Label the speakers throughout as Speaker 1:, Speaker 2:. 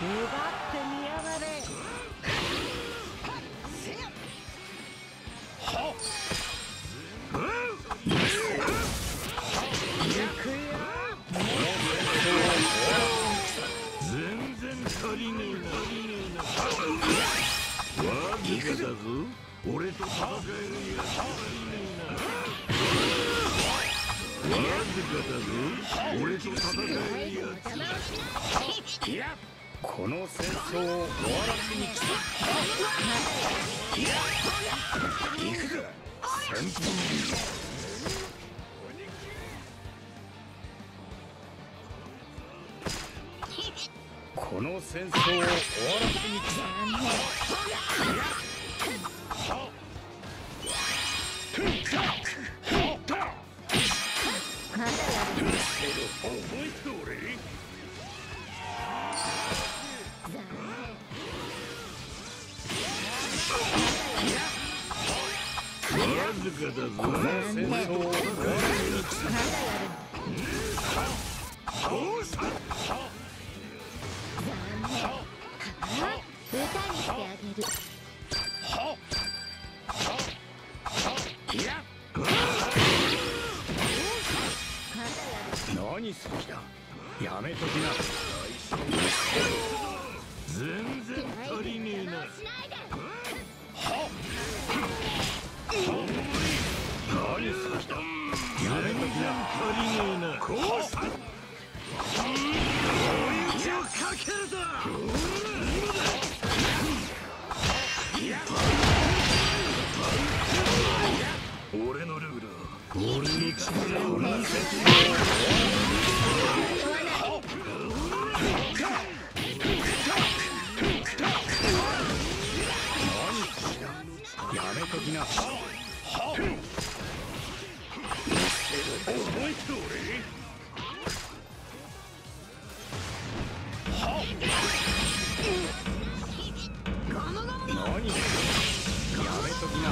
Speaker 1: 奪っ
Speaker 2: てみや
Speaker 1: つは。わずかだぞ。俺と戦えるやつ。この戦争を終わらせに来た行く
Speaker 2: かこ
Speaker 1: の戦争を終わらせに来た覚えて
Speaker 3: おれにしてあげる。やめときな。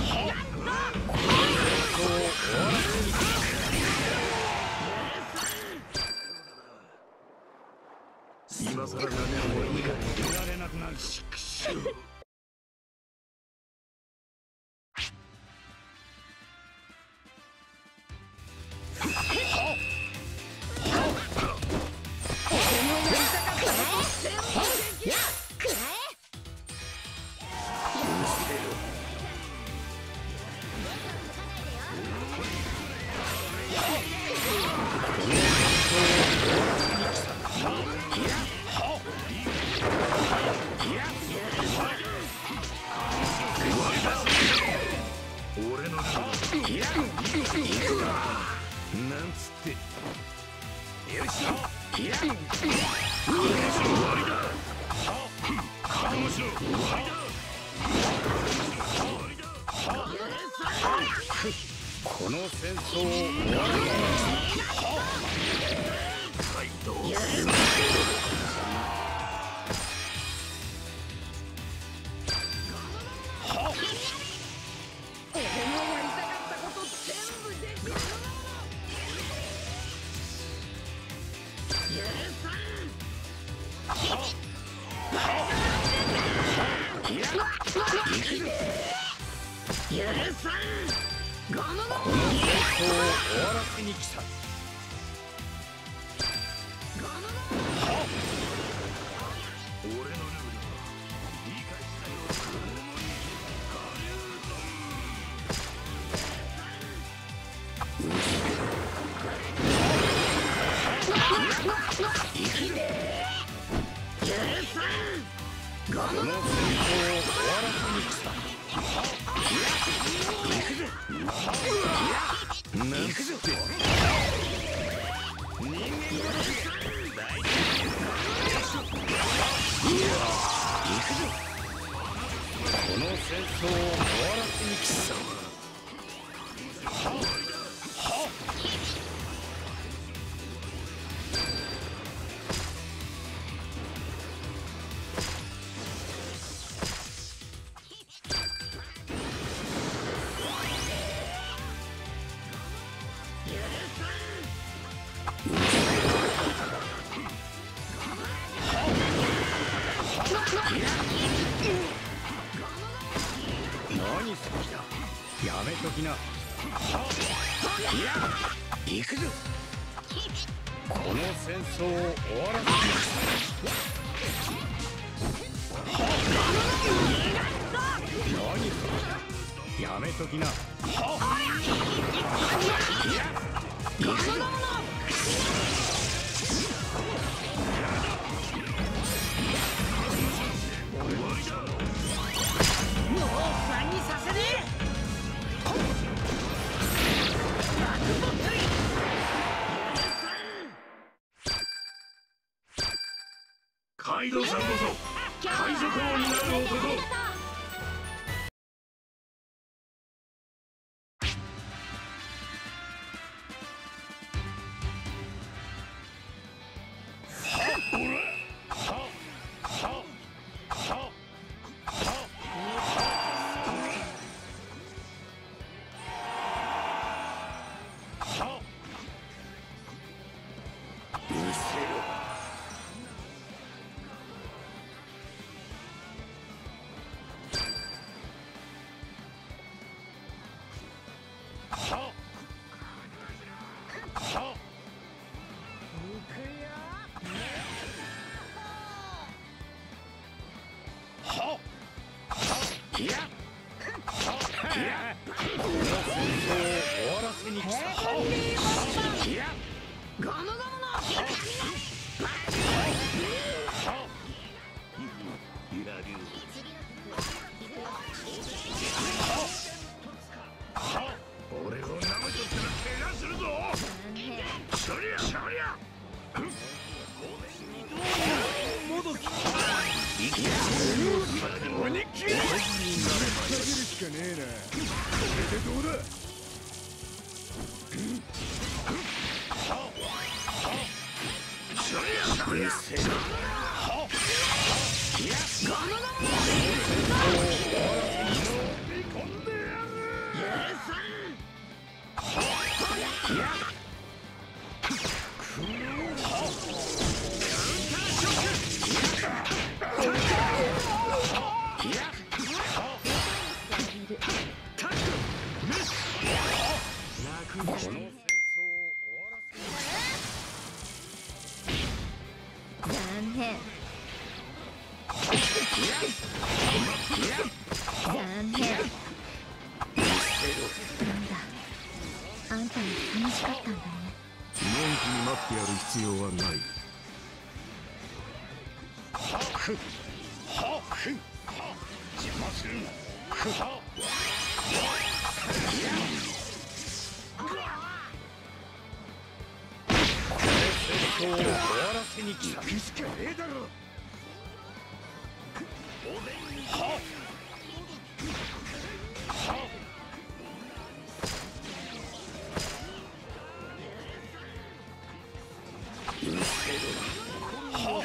Speaker 2: 許さ
Speaker 1: ん。こ
Speaker 3: の戦争を終わらせに来た
Speaker 1: と
Speaker 3: きな。
Speaker 4: しかね
Speaker 1: えだろ。
Speaker 3: はは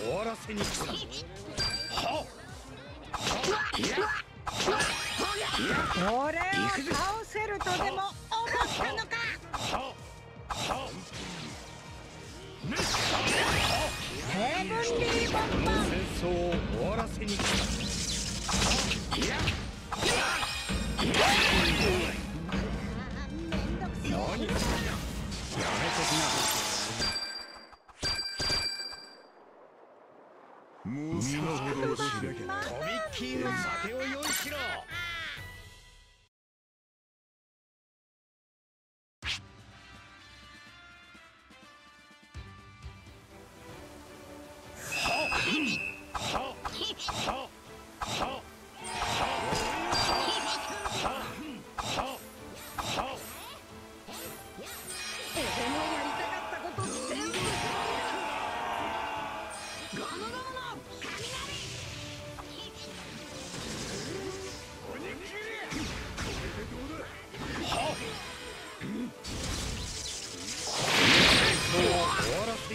Speaker 3: 終わらせに来た
Speaker 2: を倒せるとでも思っ。たのか
Speaker 3: 戦争を終わらせに来たやきなとびっきりの酒を用意しろ。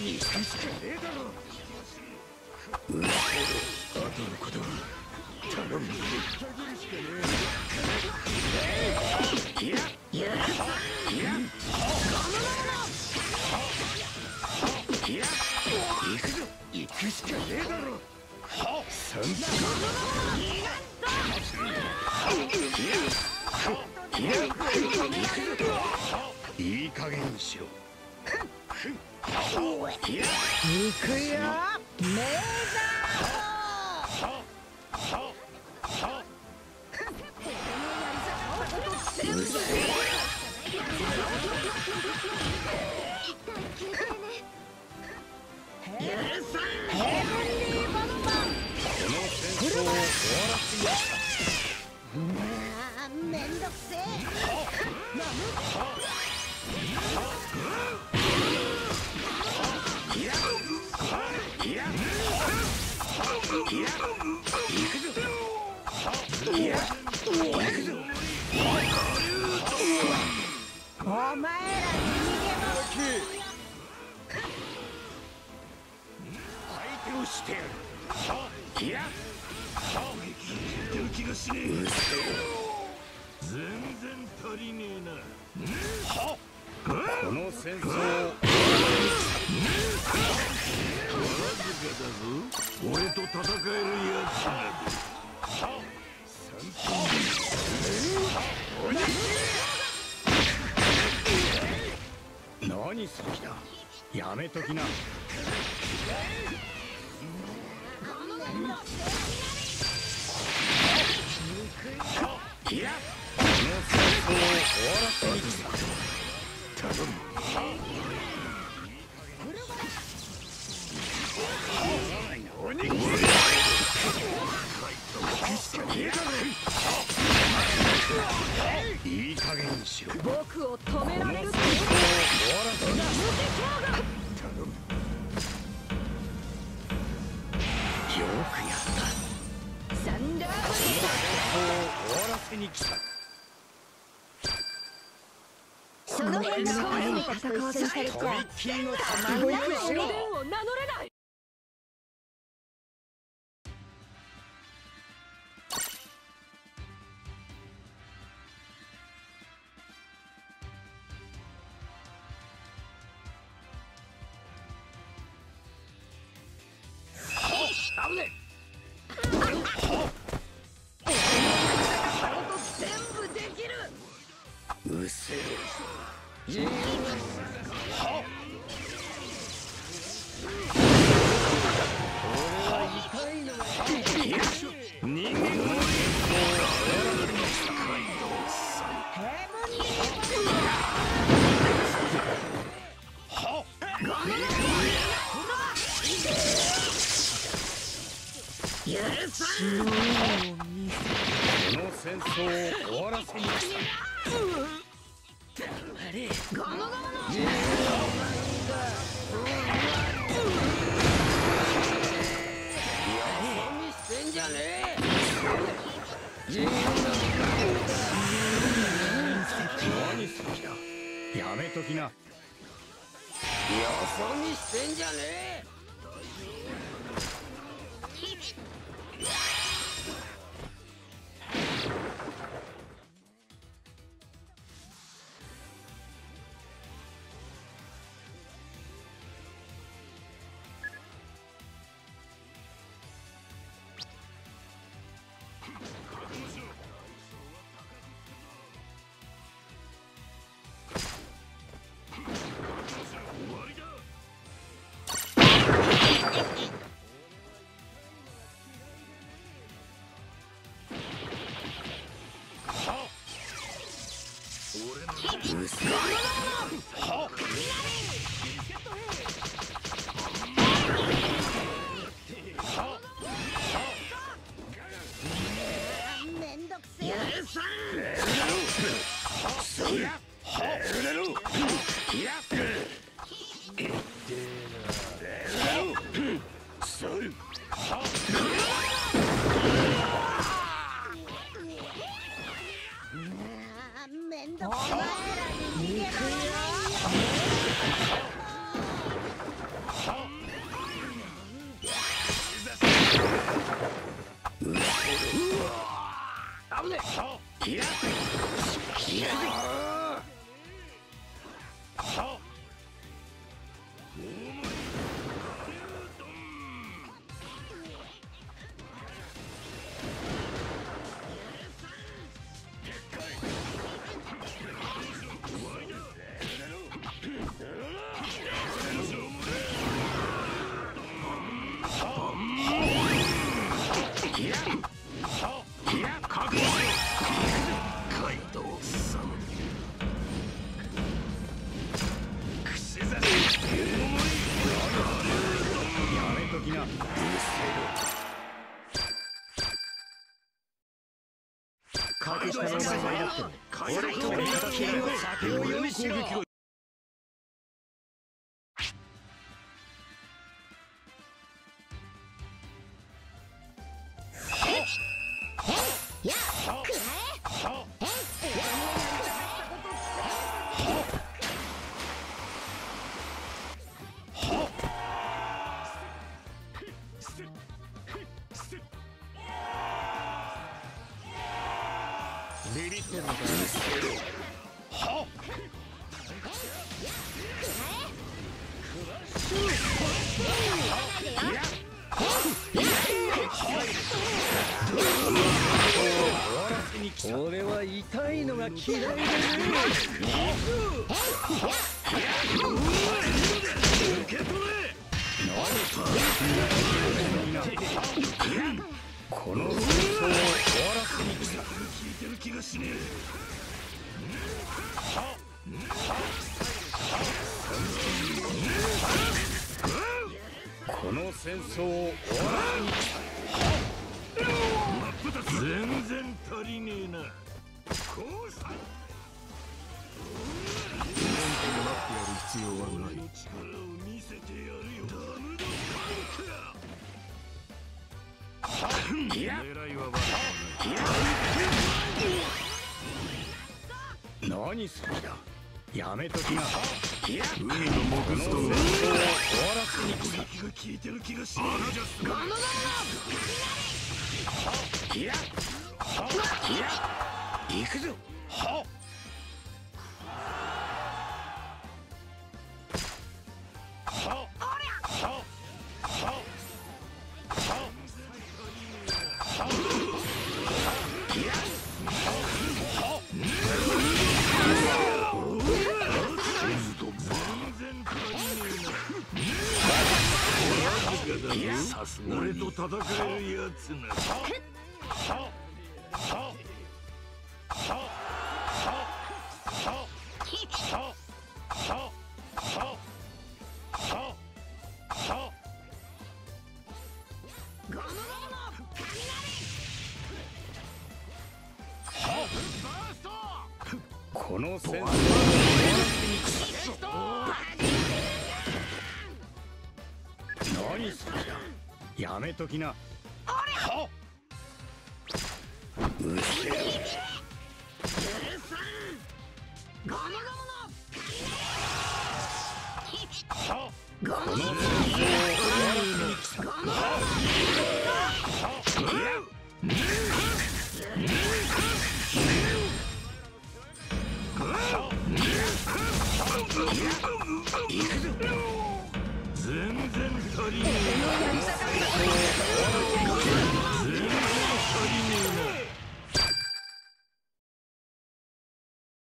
Speaker 2: 行くしかねえだろ。
Speaker 1: 後のことは頼む
Speaker 2: いやいやいやいや行くぞ行くし
Speaker 1: 俺と戦えるやつな
Speaker 2: 何する気だ。やめときな。争を終わらせに来たいい加減にしろ。
Speaker 3: 僕を止められるっ戦わせて
Speaker 2: とびっきりの
Speaker 3: 僕
Speaker 2: 戦い
Speaker 3: はおでんを名乗れない
Speaker 2: そに
Speaker 1: してん
Speaker 3: じゃねえ。はっ!
Speaker 1: 格下のお前がいなくても俺との戦いを酒を用意しろ
Speaker 2: やっ
Speaker 3: この戦争を終わらせに来た
Speaker 1: 聞いてる気がしね
Speaker 3: この戦争を終わらせに来
Speaker 1: え真っ二つ全然足りねえな。こうさ。
Speaker 3: 必要はな。い
Speaker 1: 力を見せてやるよダムドパンク
Speaker 3: いや
Speaker 1: 狙いは悪
Speaker 3: 何するんだやめときな。
Speaker 1: 海の木
Speaker 3: この戦争を終わらせに来た
Speaker 1: 気が利いてる気がしねえじゃすごい
Speaker 3: いやいや行くぞははの戦争を終わらせに来た。何するんだやめときな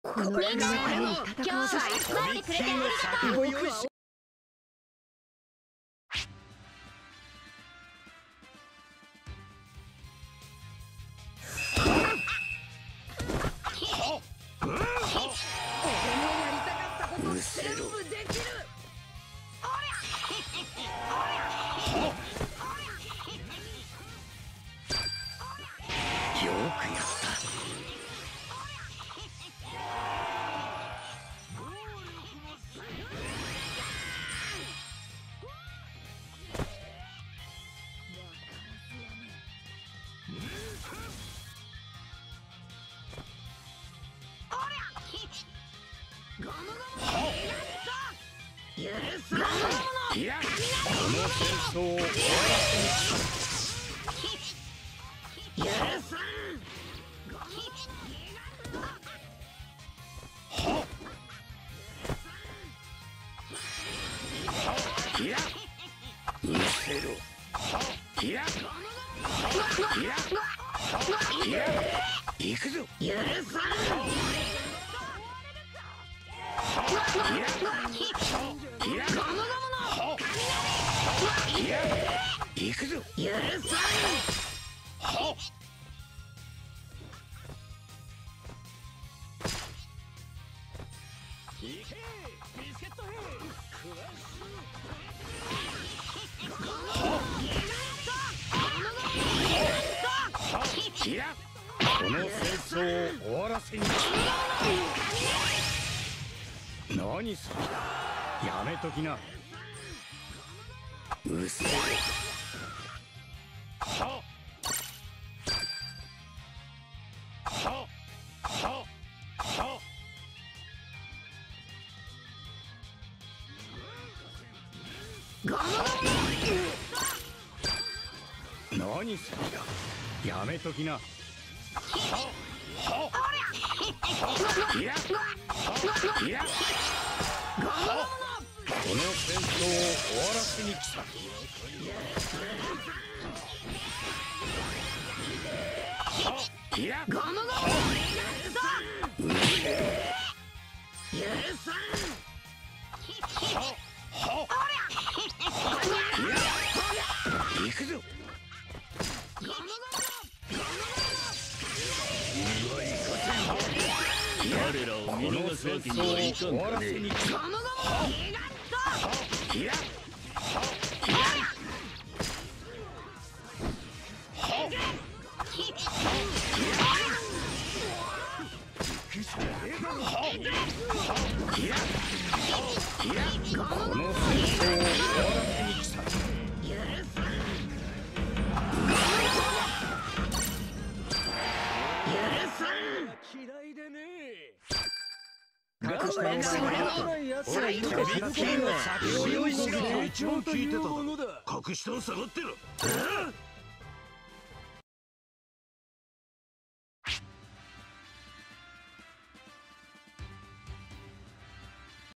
Speaker 3: この
Speaker 4: 国のために戦おうとして
Speaker 2: 待ってくれてありがとうの
Speaker 3: 戦争を終わらせに来たいやうるせろいやいやいや行くぞ。いやいやいや何するやめときなうっ。せはははは何するやめときなははいやいやはこの戦争を終わらせに来たいやははいや行くぞ
Speaker 1: 彼らを見逃すわけにはいか。んかね
Speaker 3: この
Speaker 2: これ。が俺の
Speaker 1: 奴
Speaker 2: 最高
Speaker 1: ビッキーの先を用意しろ
Speaker 2: 一
Speaker 1: 一番聞いてただろ隠したの下がってる